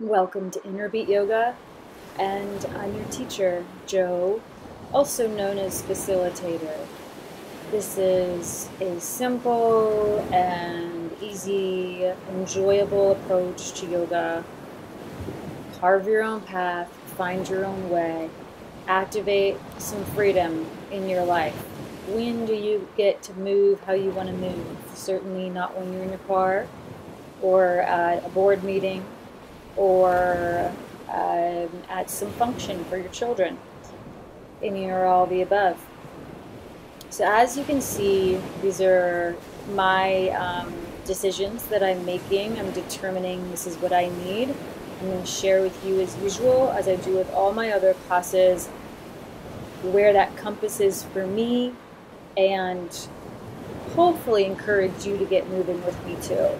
Welcome to Inner Beat Yoga, and I'm your teacher, Jo, also known as Facilitator. This is a simple and easy, enjoyable approach to yoga. Carve your own path, find your own way, activate some freedom in your life. When do you get to move how you want to move? Certainly not when you're in your car or at a board meeting or um, at some function for your children. Any or all the above. So as you can see, these are my um, decisions that I'm making. I'm determining this is what I need. I'm going to share with you as usual, as I do with all my other classes, where that compass is for me and hopefully encourage you to get moving with me too.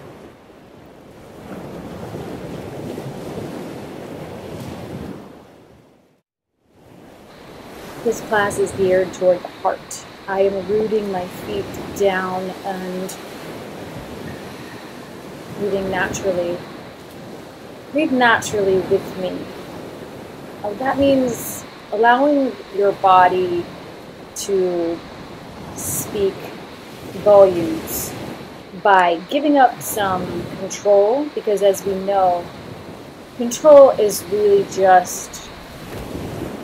This class is geared toward the heart. I am rooting my feet down and moving naturally. Breathe naturally with me. Uh, that means allowing your body to speak volumes by giving up some control because as we know, control is really just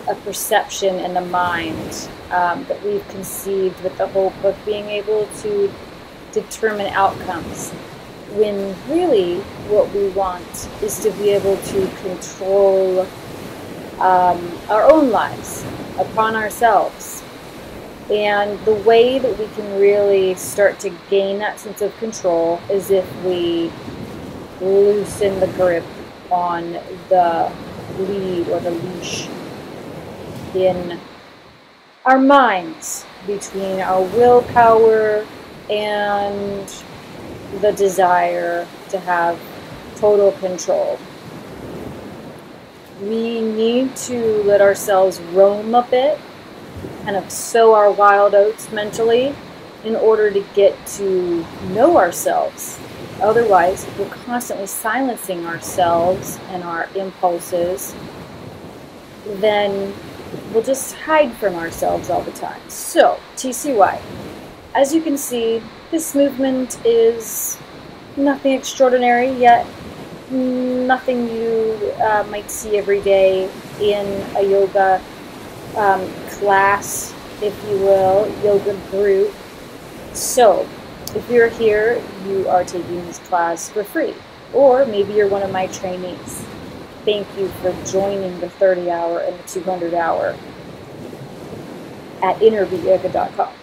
a perception in the mind um, that we've conceived with the hope of being able to determine outcomes. When really what we want is to be able to control um, our own lives upon ourselves. And the way that we can really start to gain that sense of control is if we loosen the grip on the lead or the leash in our minds, between our willpower and the desire to have total control. We need to let ourselves roam a bit, kind of sow our wild oats mentally in order to get to know ourselves. Otherwise, we're constantly silencing ourselves and our impulses, then we'll just hide from ourselves all the time. So, TCY. As you can see, this movement is nothing extraordinary, yet nothing you uh, might see every day in a yoga um, class, if you will, yoga group. So, if you're here, you are taking this class for free, or maybe you're one of my trainees thank you for joining the 30 hour and the 200 hour at innerbeatyoga.com.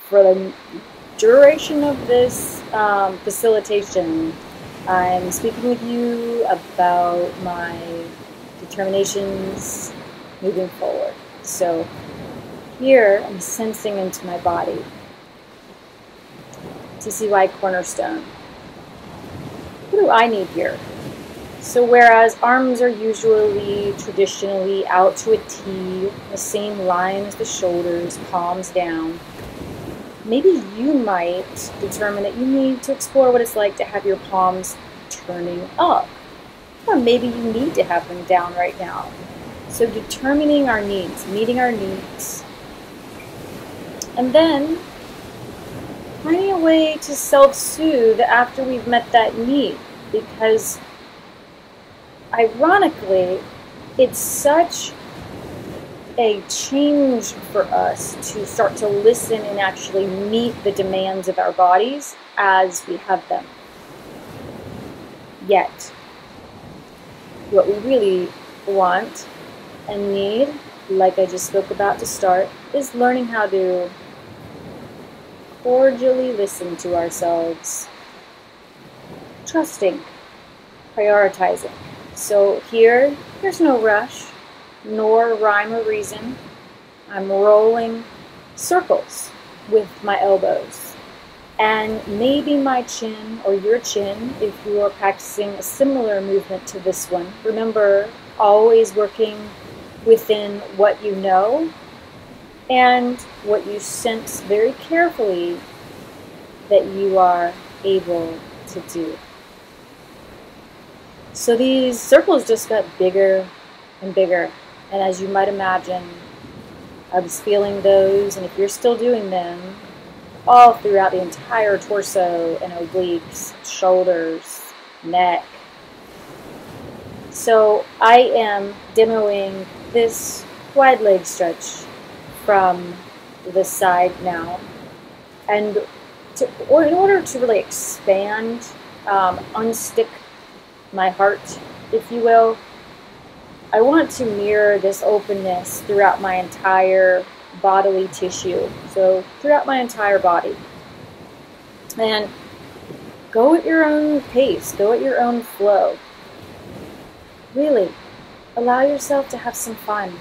For the duration of this um, facilitation, I'm speaking with you about my determinations moving forward. So here I'm sensing into my body. TCY Cornerstone. What do I need here? So whereas arms are usually traditionally out to a T, the same line as the shoulders, palms down, maybe you might determine that you need to explore what it's like to have your palms turning up. Or maybe you need to have them down right now. So determining our needs, meeting our needs. And then finding a way to self-soothe after we've met that need because ironically, it's such a change for us to start to listen and actually meet the demands of our bodies as we have them. Yet, what we really want and need, like I just spoke about to start, is learning how to cordially listen to ourselves, trusting, prioritizing. So here, there's no rush, nor rhyme or reason. I'm rolling circles with my elbows. And maybe my chin or your chin, if you are practicing a similar movement to this one. Remember, always working within what you know and what you sense very carefully that you are able to do. So these circles just got bigger and bigger. And as you might imagine, I was feeling those, and if you're still doing them, all throughout the entire torso and obliques, shoulders, neck. So I am demoing this wide leg stretch from the side now. And to, or in order to really expand, um, unstick my heart, if you will, I want to mirror this openness throughout my entire bodily tissue. So throughout my entire body. And go at your own pace, go at your own flow. Really, allow yourself to have some fun.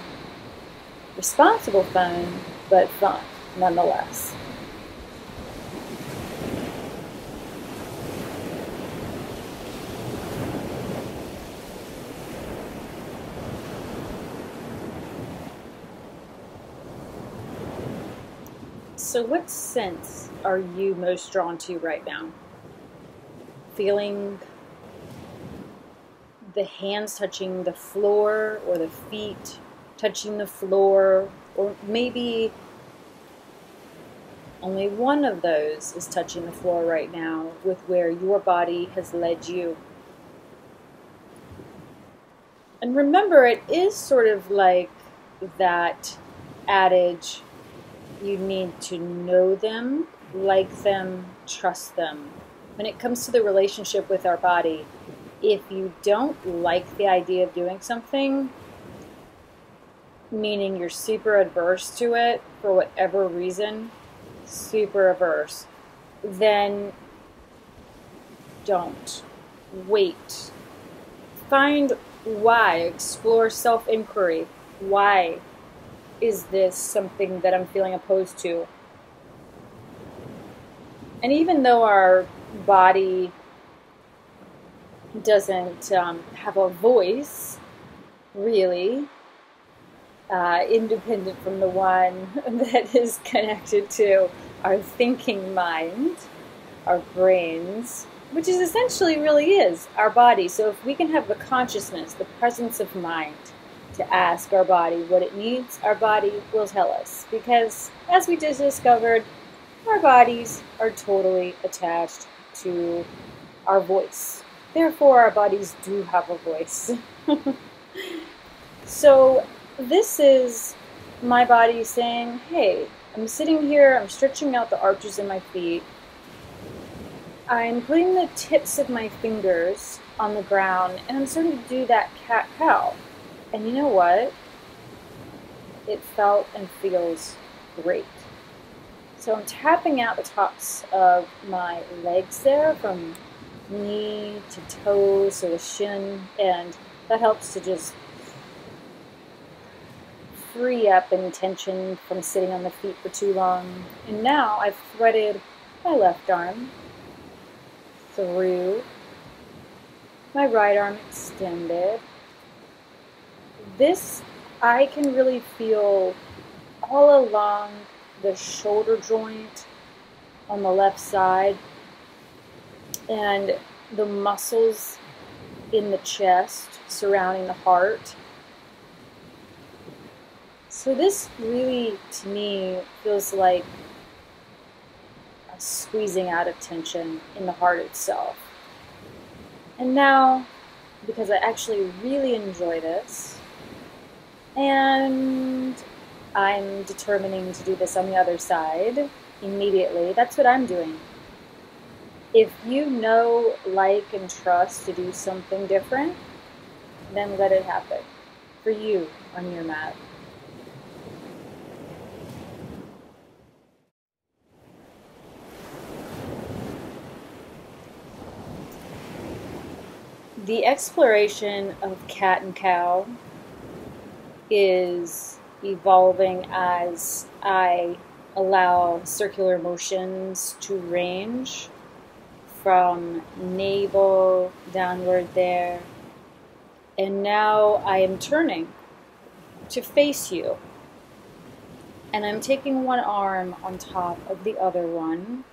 Responsible fun, but fun nonetheless. So, what sense are you most drawn to right now? Feeling the hands touching the floor or the feet touching the floor, or maybe only one of those is touching the floor right now with where your body has led you. And remember, it is sort of like that adage you need to know them, like them, trust them. When it comes to the relationship with our body, if you don't like the idea of doing something, meaning you're super adverse to it for whatever reason, super averse, then don't. Wait. Find why. Explore self inquiry. Why is this something that I'm feeling opposed to? And even though our body doesn't um, have a voice, really, uh, independent from the one that is connected to our thinking mind, our brains, which is essentially really is our body. So if we can have the consciousness, the presence of mind, to ask our body what it needs, our body will tell us. Because as we just discovered, our bodies are totally attached to our voice. Therefore, our bodies do have a voice. so, this is my body saying, hey, I'm sitting here, I'm stretching out the arches in my feet. I'm putting the tips of my fingers on the ground, and I'm starting to do that cat cow. And you know what? It felt and feels great. So I'm tapping out the tops of my legs there from knee to toe, so the shin, and that helps to just free up any tension from sitting on the feet for too long. And now I've threaded my left arm through, my right arm extended, this I can really feel all along the shoulder joint on the left side and the muscles in the chest surrounding the heart. So this really, to me, feels like a squeezing out of tension in the heart itself. And now, because I actually really enjoy this, and I'm determining to do this on the other side immediately. That's what I'm doing. If you know, like, and trust to do something different, then let it happen for you on your mat. The exploration of cat and cow is evolving as I allow circular motions to range from navel downward there. And now I am turning to face you. And I'm taking one arm on top of the other one.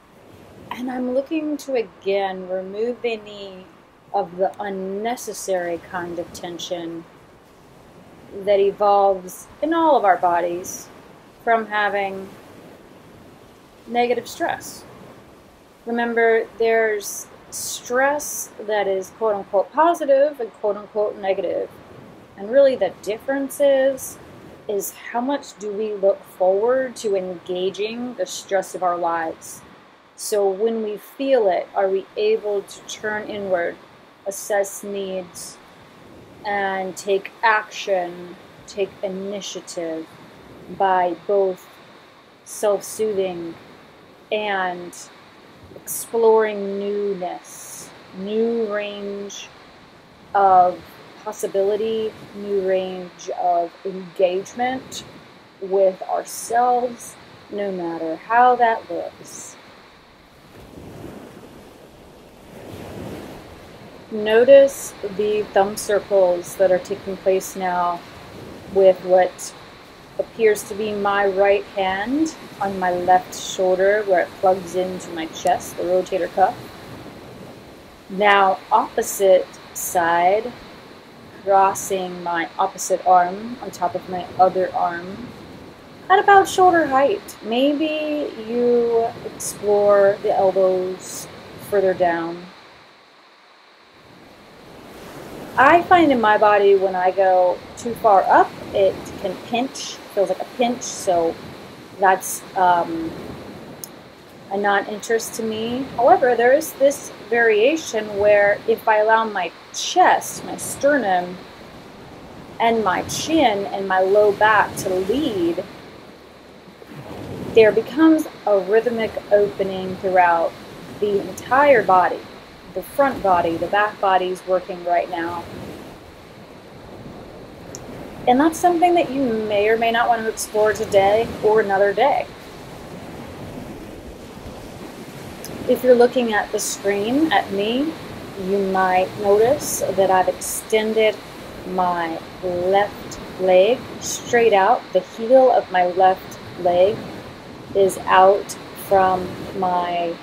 And I'm looking to again remove any of the unnecessary kind of tension that evolves in all of our bodies from having negative stress. Remember, there's stress that is quote unquote positive and quote unquote negative. And really, the difference is is how much do we look forward to engaging the stress of our lives? So when we feel it, are we able to turn inward, assess needs, and take action, take initiative by both self soothing and exploring newness, new range of possibility, new range of engagement with ourselves, no matter how that looks. Notice the thumb circles that are taking place now with what appears to be my right hand on my left shoulder where it plugs into my chest, the rotator cuff. Now, opposite side, crossing my opposite arm on top of my other arm at about shoulder height. Maybe you explore the elbows further down. I find in my body when I go too far up, it can pinch, feels like a pinch, so that's um, a non-interest to me. However, there is this variation where if I allow my chest, my sternum, and my chin and my low back to lead, there becomes a rhythmic opening throughout the entire body. The front body, the back body is working right now. And that's something that you may or may not want to explore today or another day. If you're looking at the screen at me, you might notice that I've extended my left leg straight out. The heel of my left leg is out from my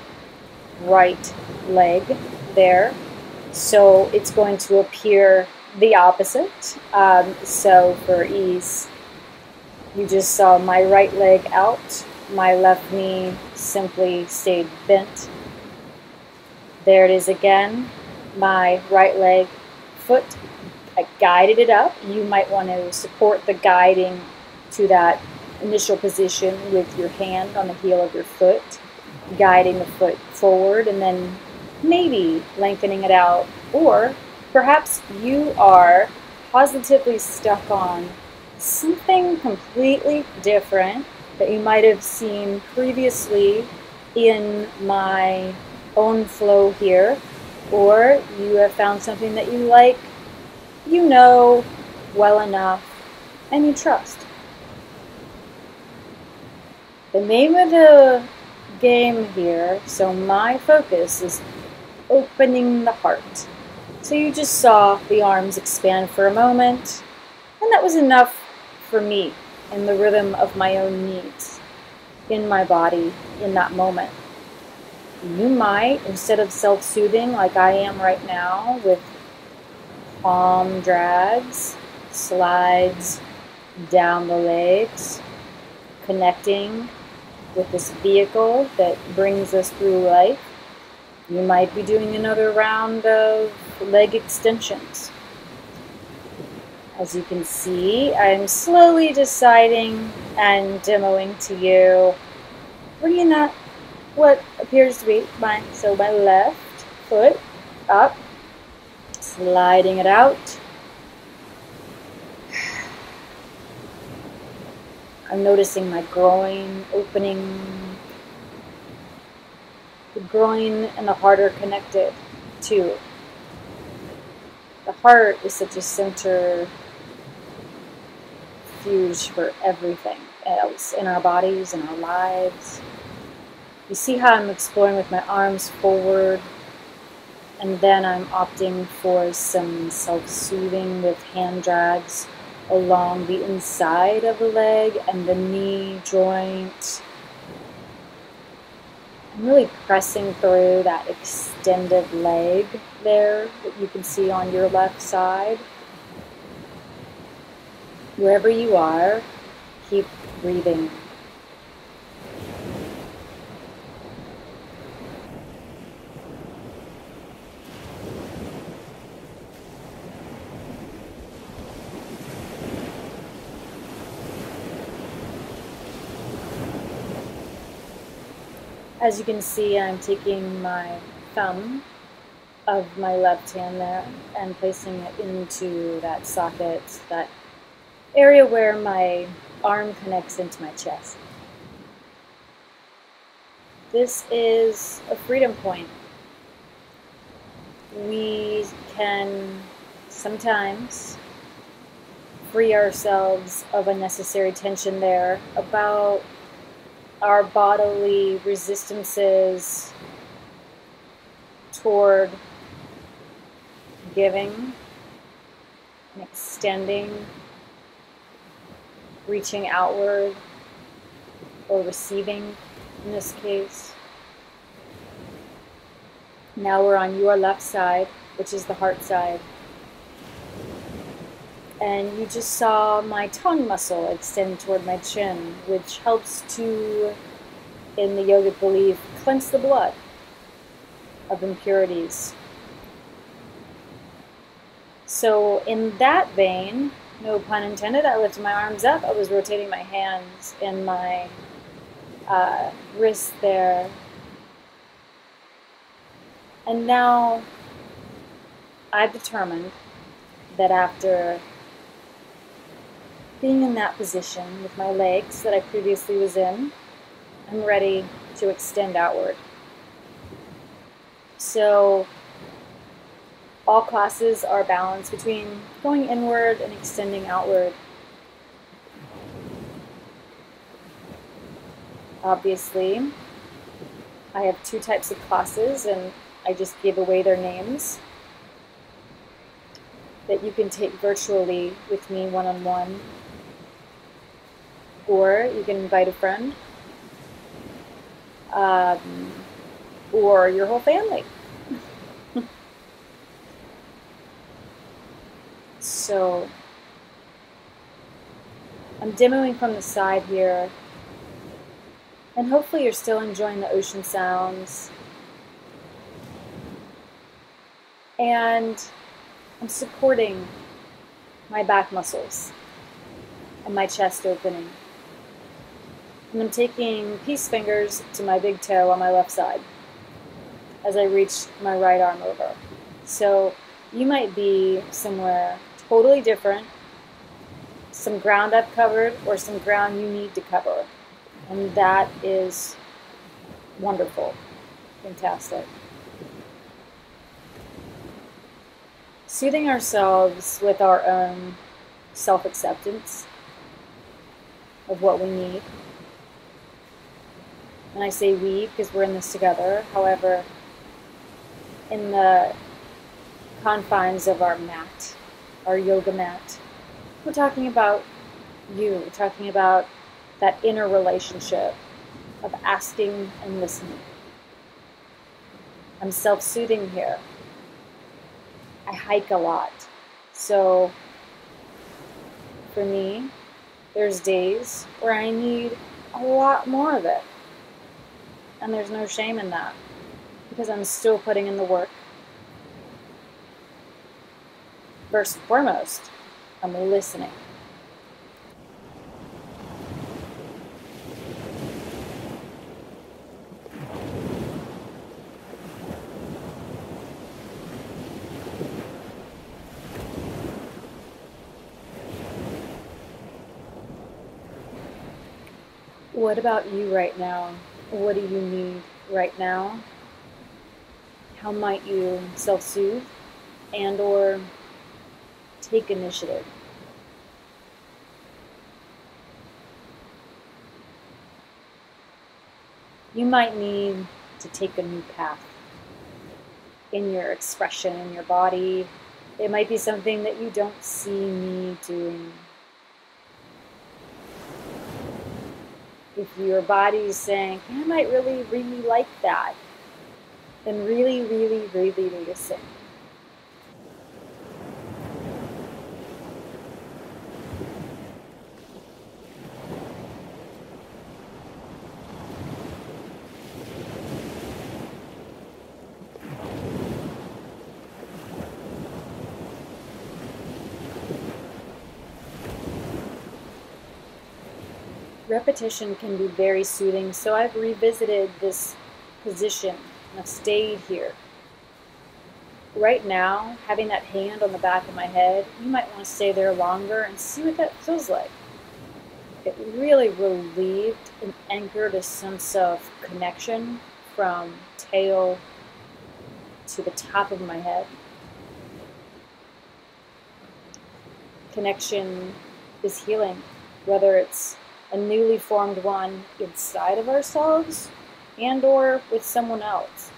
right leg there. So it's going to appear the opposite. Um, so for ease, you just saw my right leg out, my left knee simply stayed bent. There it is again, my right leg, foot, I guided it up. You might want to support the guiding to that initial position with your hand on the heel of your foot, guiding the foot forward and then maybe lengthening it out or Perhaps you are positively stuck on something completely different that you might have seen previously in my own flow here, or you have found something that you like, you know well enough, and you trust. The name of the game here, so my focus is opening the heart. So you just saw the arms expand for a moment, and that was enough for me in the rhythm of my own needs in my body in that moment. You might, instead of self soothing like I am right now with palm drags, slides down the legs, connecting with this vehicle that brings us through life, you might be doing another round of leg extensions. As you can see, I'm slowly deciding and demoing to you, bringing that what appears to be my, so my left foot up, sliding it out. I'm noticing my groin opening the groin and the heart are connected too. The heart is such a center fuse for everything else in our bodies and our lives. You see how I'm exploring with my arms forward, and then I'm opting for some self soothing with hand drags along the inside of the leg and the knee joint I'm really pressing through that extended leg there that you can see on your left side. Wherever you are, keep breathing. As you can see, I'm taking my thumb of my left hand there and placing it into that socket, that area where my arm connects into my chest. This is a freedom point. We can sometimes free ourselves of unnecessary tension there about our bodily resistances toward giving and extending, reaching outward, or receiving in this case. Now we're on your left side, which is the heart side and you just saw my tongue muscle extend toward my chin, which helps to, in the yogic belief, cleanse the blood of impurities. So, in that vein, no pun intended, I lifted my arms up. I was rotating my hands and my uh, wrist there. And now I've determined that after being in that position with my legs that I previously was in, I'm ready to extend outward. So all classes are balanced between going inward and extending outward. Obviously, I have two types of classes and I just gave away their names that you can take virtually with me one on one or you can invite a friend, um, or your whole family. so I'm demoing from the side here, and hopefully you're still enjoying the ocean sounds. And I'm supporting my back muscles and my chest opening. And I'm taking peace fingers to my big toe on my left side as I reach my right arm over. So you might be somewhere totally different, some ground I've covered, or some ground you need to cover. And that is wonderful, fantastic. Soothing ourselves with our own self acceptance of what we need and I say we because we're in this together. However, in the confines of our mat, our yoga mat, we're talking about you. We're talking about that inner relationship of asking and listening. I'm self soothing here. I hike a lot. So for me, there's days where I need a lot more of it. And there's no shame in that because I'm still putting in the work. First and foremost, I'm listening. What about you right now? What do you need right now? How might you self-soothe and or take initiative? You might need to take a new path in your expression in your body. It might be something that you don't see me doing if your body is saying, I might really, really like that, then really, really, really listen. Repetition can be very soothing. So I've revisited this position I've stayed here. Right now, having that hand on the back of my head, you might want to stay there longer and see what that feels like. It really relieved and anchored a sense of connection from tail to the top of my head. Connection is healing, whether it's a newly formed one inside of ourselves and or with someone else.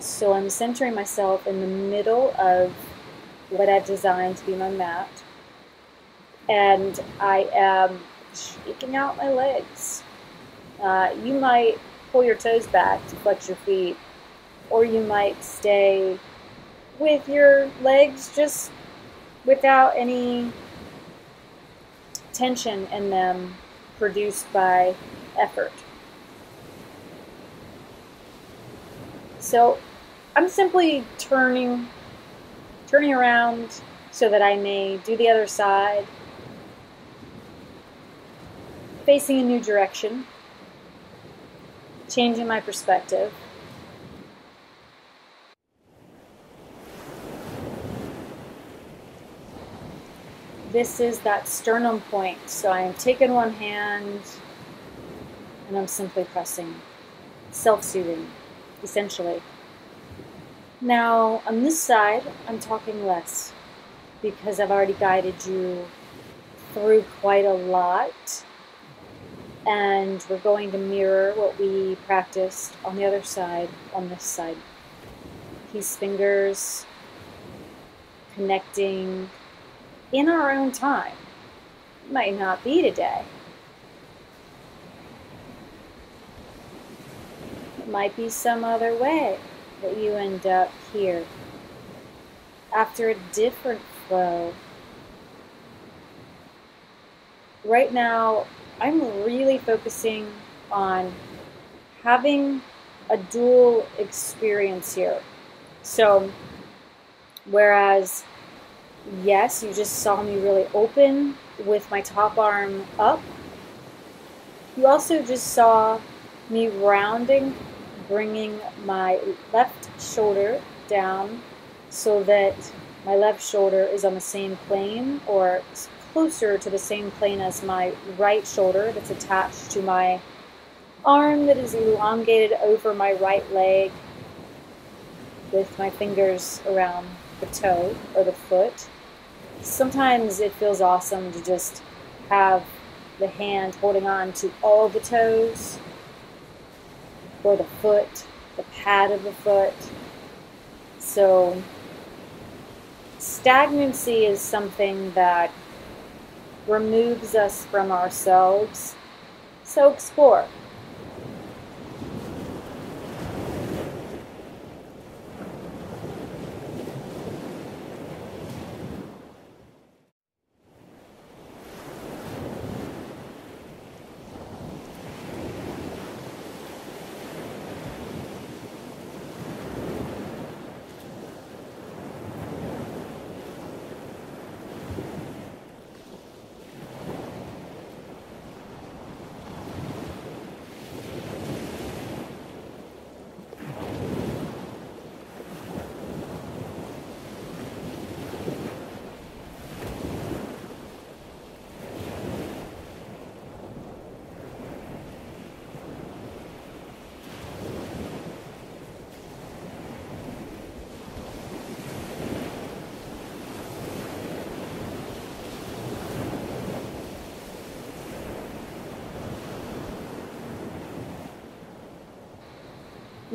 So I'm centering myself in the middle of what I've designed to be my mat. And I am shaking out my legs. Uh, you might pull your toes back to flex your feet, or you might stay with your legs just without any tension in them produced by effort. So I'm simply turning turning around so that I may do the other side facing a new direction changing my perspective. This is that sternum point. So I am taking one hand and I'm simply pressing, self soothing, essentially. Now, on this side, I'm talking less because I've already guided you through quite a lot and we're going to mirror what we practiced on the other side, on this side. Peace fingers, connecting in our own time. Might not be today. It might be some other way that you end up here after a different flow. Right now, I'm really focusing on having a dual experience here. So, whereas, yes, you just saw me really open with my top arm up, you also just saw me rounding, bringing my left shoulder down so that my left shoulder is on the same plane or closer to the same plane as my right shoulder that's attached to my arm that is elongated over my right leg with my fingers around the toe or the foot. Sometimes it feels awesome to just have the hand holding on to all the toes or the foot, the pad of the foot. So, stagnancy is something that removes us from ourselves. So explore.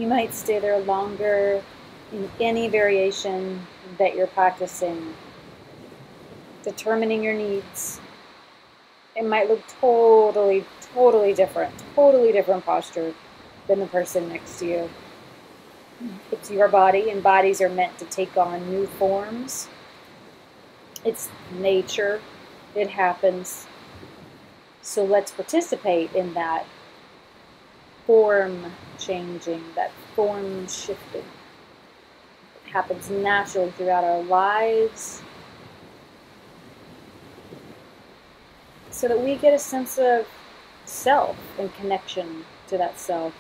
You might stay there longer in any variation that you're practicing. Determining your needs. It might look totally, totally different, totally different posture than the person next to you. It's your body, and bodies are meant to take on new forms. It's nature, it happens. So let's participate in that form changing, that form shifting. It happens naturally throughout our lives. So that we get a sense of self and connection to that self.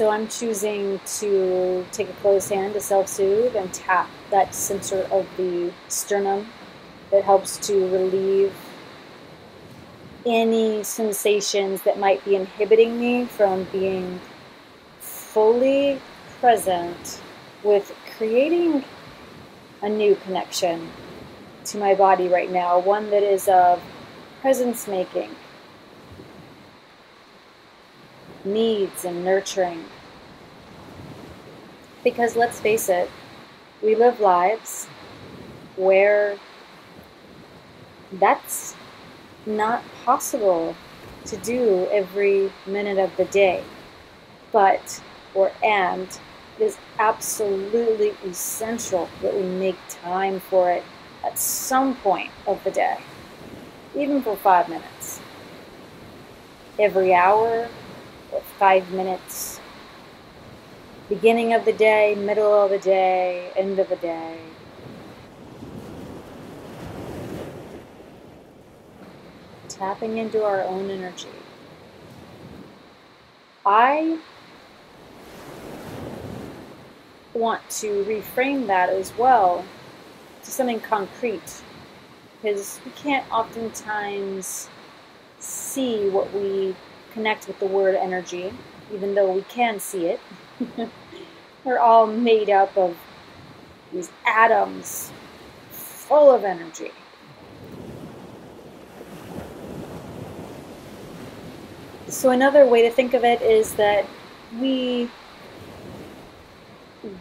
So I'm choosing to take a closed hand to self-soothe and tap that center of the sternum that helps to relieve any sensations that might be inhibiting me from being fully present with creating a new connection to my body right now, one that is of presence making, needs and nurturing. Because let's face it, we live lives where that's not possible to do every minute of the day. But, or and, it is absolutely essential that we make time for it at some point of the day, even for five minutes. Every hour, or five minutes. Beginning of the day, middle of the day, end of the day. Tapping into our own energy. I want to reframe that as well to something concrete because we can't oftentimes see what we connect with the word energy, even though we can see it. We're all made up of these atoms full of energy. So, another way to think of it is that we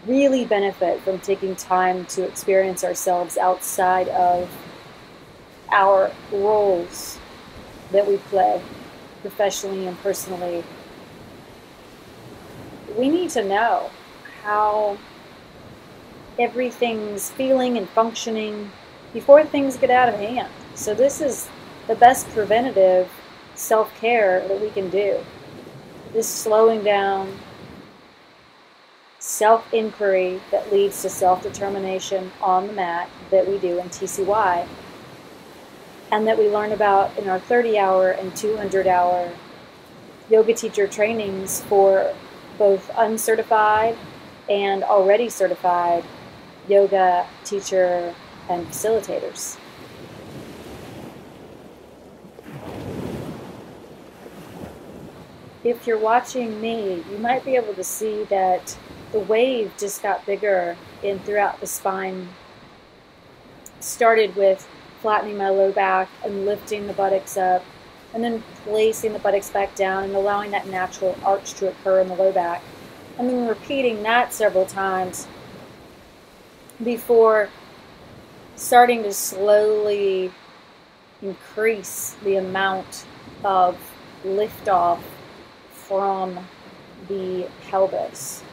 really benefit from taking time to experience ourselves outside of our roles that we play professionally and personally, we need to know how everything's feeling and functioning before things get out of hand. So, this is the best preventative self care that we can do. This slowing down, self inquiry that leads to self determination on the mat that we do in TCY and that we learn about in our 30 hour and 200 hour yoga teacher trainings for both uncertified and already certified yoga teacher and facilitators. If you're watching me, you might be able to see that the wave just got bigger in throughout the spine. Started with flattening my low back and lifting the buttocks up, and then placing the buttocks back down and allowing that natural arch to occur in the low back. And then repeating that several times before starting to slowly increase the amount of liftoff from the pelvis.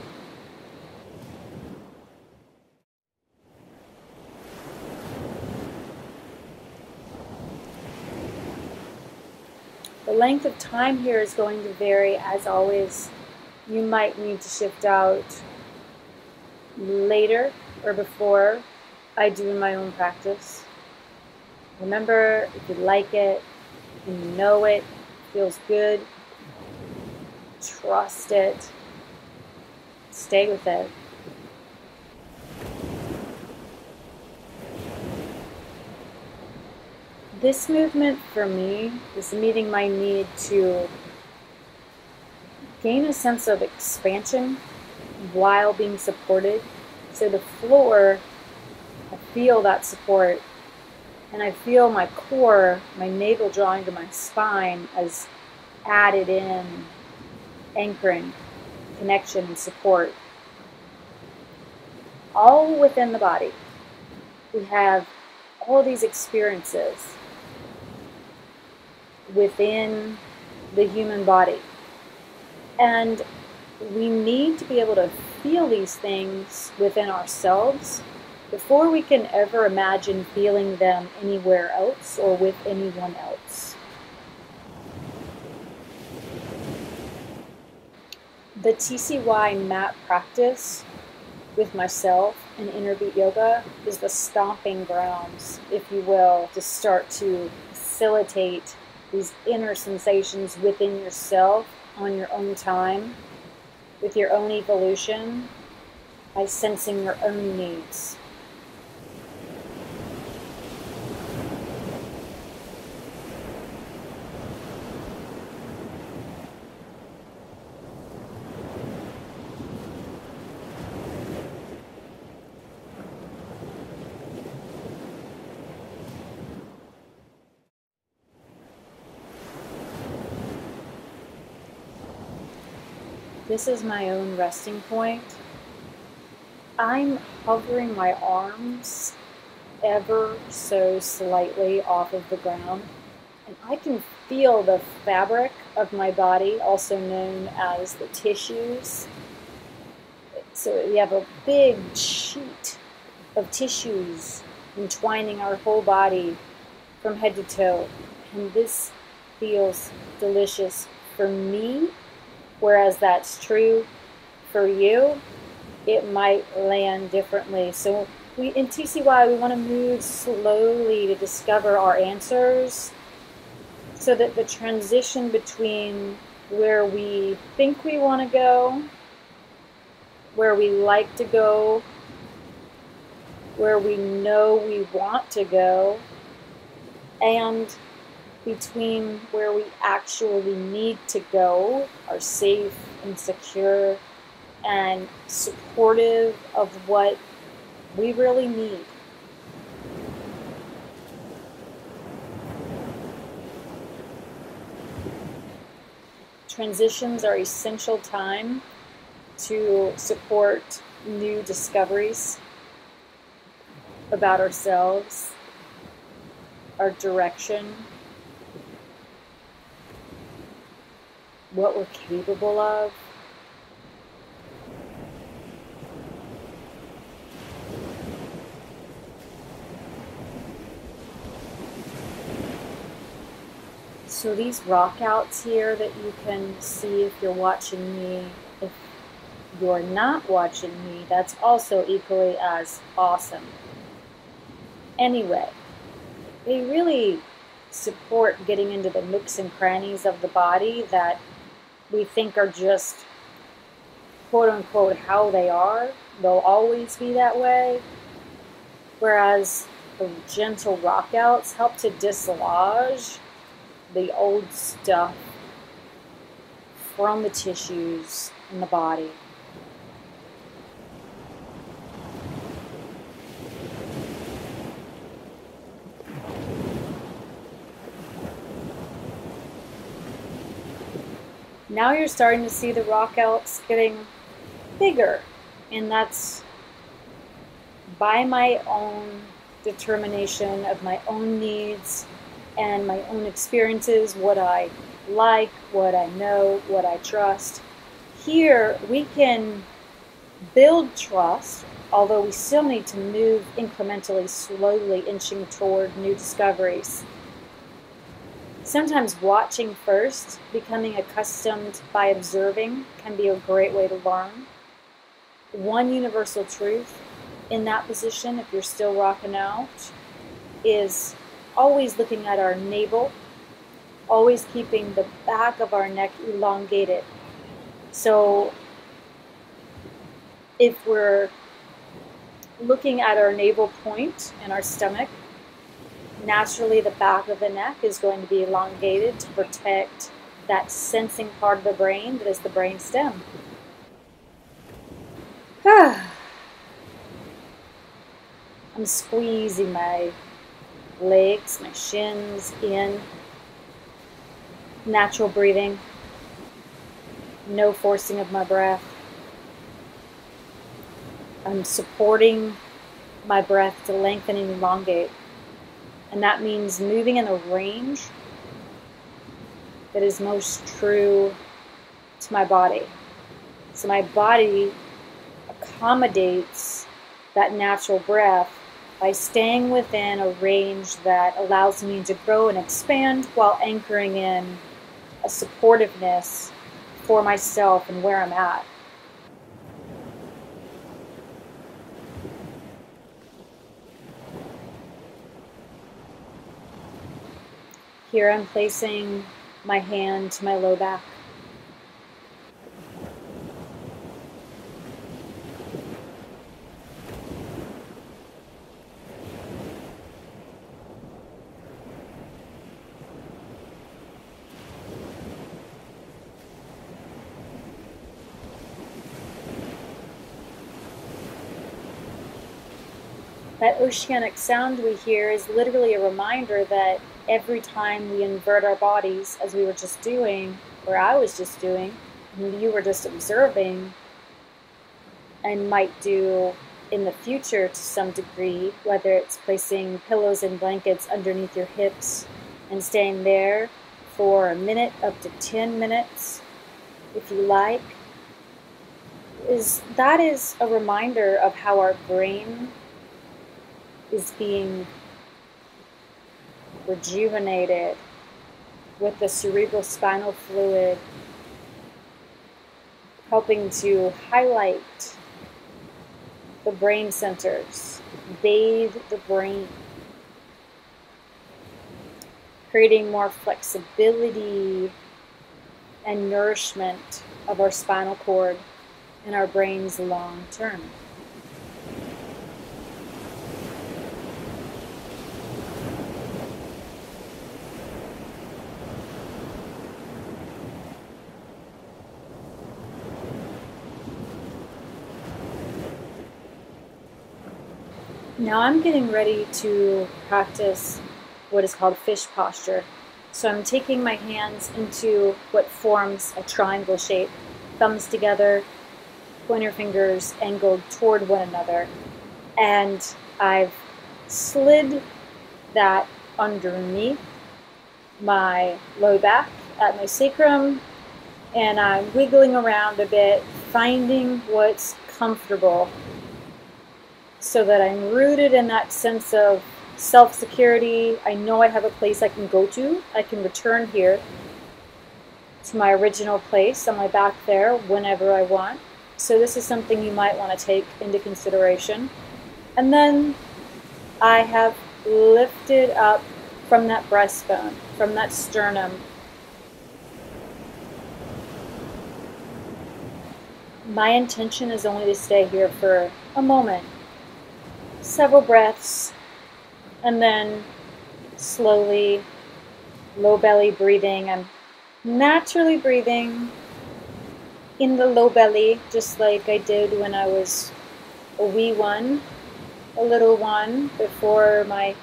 The length of time here is going to vary as always. You might need to shift out later or before I do in my own practice. Remember, if you like it, you know it, feels good, trust it, stay with it. This movement for me is meeting my need to gain a sense of expansion while being supported. So the floor, I feel that support, and I feel my core, my navel drawing to my spine as added in, anchoring, connection, and support. All within the body. We have all these experiences within the human body. And we need to be able to feel these things within ourselves before we can ever imagine feeling them anywhere else or with anyone else. The TCY mat practice with myself and Inner Beat Yoga is the stomping grounds, if you will, to start to facilitate these inner sensations within yourself on your own time, with your own evolution, by sensing your own needs. This is my own resting point. I'm hovering my arms ever so slightly off of the ground, and I can feel the fabric of my body, also known as the tissues. So we have a big sheet of tissues entwining our whole body from head to toe, and this feels delicious for me Whereas that's true for you, it might land differently. So we in TCY we want to move slowly to discover our answers so that the transition between where we think we want to go, where we like to go, where we know we want to go, and between where we actually need to go are safe and secure and supportive of what we really need. Transitions are essential time to support new discoveries about ourselves, our direction, what we're capable of. So these rock outs here that you can see if you're watching me, if you're not watching me, that's also equally as awesome. Anyway, they really support getting into the nooks and crannies of the body that we think are just quote unquote how they are. They'll always be that way. Whereas the gentle rock outs help to dislodge the old stuff from the tissues in the body. Now you're starting to see the rock outs getting bigger. And that's by my own determination of my own needs and my own experiences, what I like, what I know, what I trust. Here we can build trust, although we still need to move incrementally, slowly inching toward new discoveries. Sometimes watching first, becoming accustomed by observing, can be a great way to learn. One universal truth in that position, if you're still rocking out, is always looking at our navel, always keeping the back of our neck elongated. So if we're looking at our navel point and our stomach, naturally the back of the neck is going to be elongated to protect that sensing part of the brain that is the brain stem. I'm squeezing my legs, my shins in. Natural breathing. No forcing of my breath. I'm supporting my breath to lengthen and elongate. And that means moving in a range that is most true to my body. So my body accommodates that natural breath by staying within a range that allows me to grow and expand while anchoring in a supportiveness for myself and where I'm at. Here I'm placing my hand to my low back. That oceanic sound we hear is literally a reminder that every time we invert our bodies, as we were just doing, or I was just doing, you were just observing, and might do in the future to some degree, whether it's placing pillows and blankets underneath your hips and staying there for a minute up to 10 minutes, if you like, is that is a reminder of how our brain is being rejuvenated with the cerebral spinal fluid, helping to highlight the brain centers, bathe the brain, creating more flexibility and nourishment of our spinal cord and our brains long term. Now I'm getting ready to practice what is called fish posture. So I'm taking my hands into what forms a triangle shape, thumbs together, pointer fingers angled toward one another. And I've slid that underneath my low back at my sacrum and I'm wiggling around a bit, finding what's comfortable so that I'm rooted in that sense of self security. I know I have a place I can go to. I can return here to my original place on my back there whenever I want. So, this is something you might want to take into consideration. And then I have lifted up from that breastbone, from that sternum. My intention is only to stay here for a moment several breaths, and then slowly, low belly breathing. I'm naturally breathing in the low belly, just like I did when I was a wee one, a little one, before my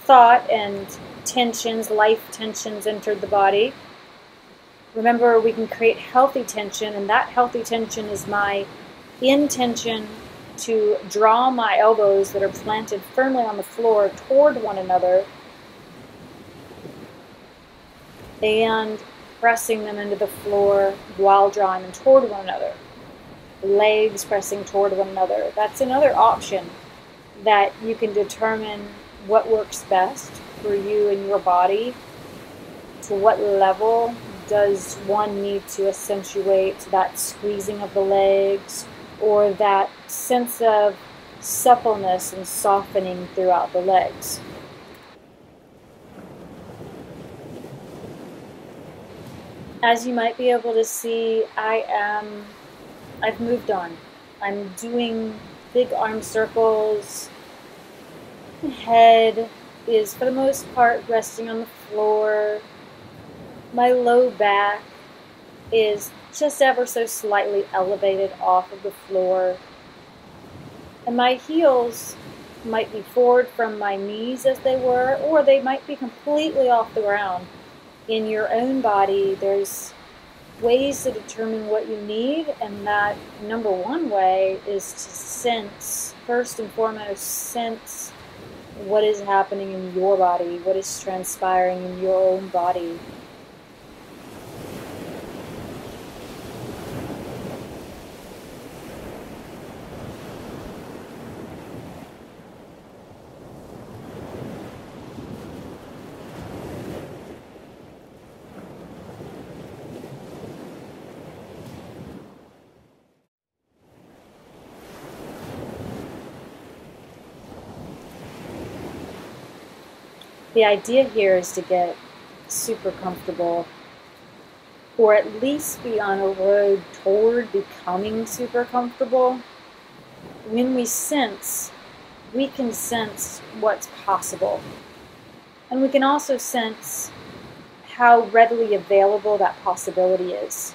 thought and tensions, life tensions entered the body. Remember, we can create healthy tension, and that healthy tension is my intention to draw my elbows that are planted firmly on the floor toward one another and pressing them into the floor while drawing them toward one another. Legs pressing toward one another. That's another option that you can determine what works best for you and your body. To what level does one need to accentuate that squeezing of the legs or that sense of suppleness and softening throughout the legs. As you might be able to see, I am, I've moved on. I'm doing big arm circles. Head is, for the most part, resting on the floor. My low back is just ever so slightly elevated off of the floor. And my heels might be forward from my knees as they were, or they might be completely off the ground. In your own body, there's ways to determine what you need, and that number one way is to sense, first and foremost, sense what is happening in your body, what is transpiring in your own body. The idea here is to get super comfortable or at least be on a road toward becoming super comfortable. When we sense, we can sense what's possible. And we can also sense how readily available that possibility is.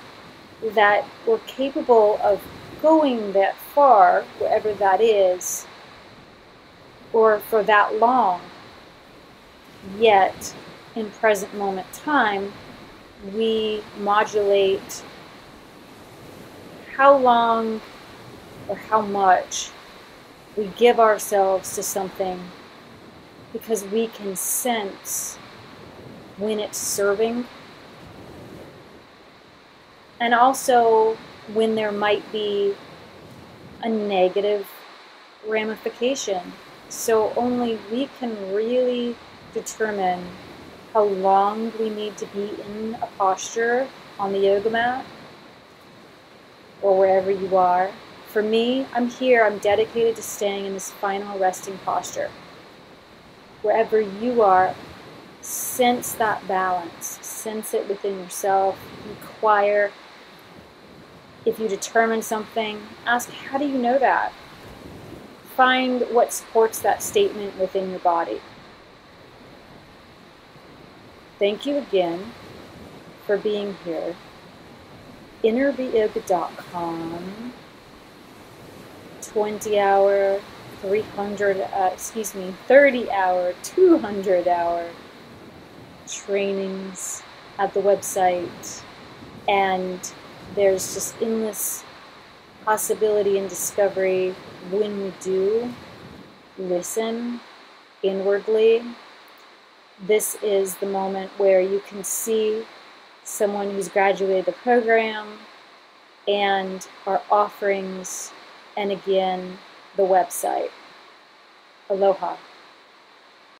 That we're capable of going that far, wherever that is, or for that long Yet, in present moment time, we modulate how long or how much we give ourselves to something because we can sense when it's serving and also when there might be a negative ramification. So only we can really determine how long we need to be in a posture on the yoga mat or wherever you are. For me, I'm here, I'm dedicated to staying in this final resting posture. Wherever you are, sense that balance, sense it within yourself, inquire. If you determine something, ask, how do you know that? Find what supports that statement within your body. Thank you again for being here. InnerBeatYoga.com, 20 hour, 300, uh, excuse me, 30 hour, 200 hour trainings at the website. And there's just endless possibility and discovery when we do listen inwardly this is the moment where you can see someone who's graduated the program and our offerings, and again, the website. Aloha.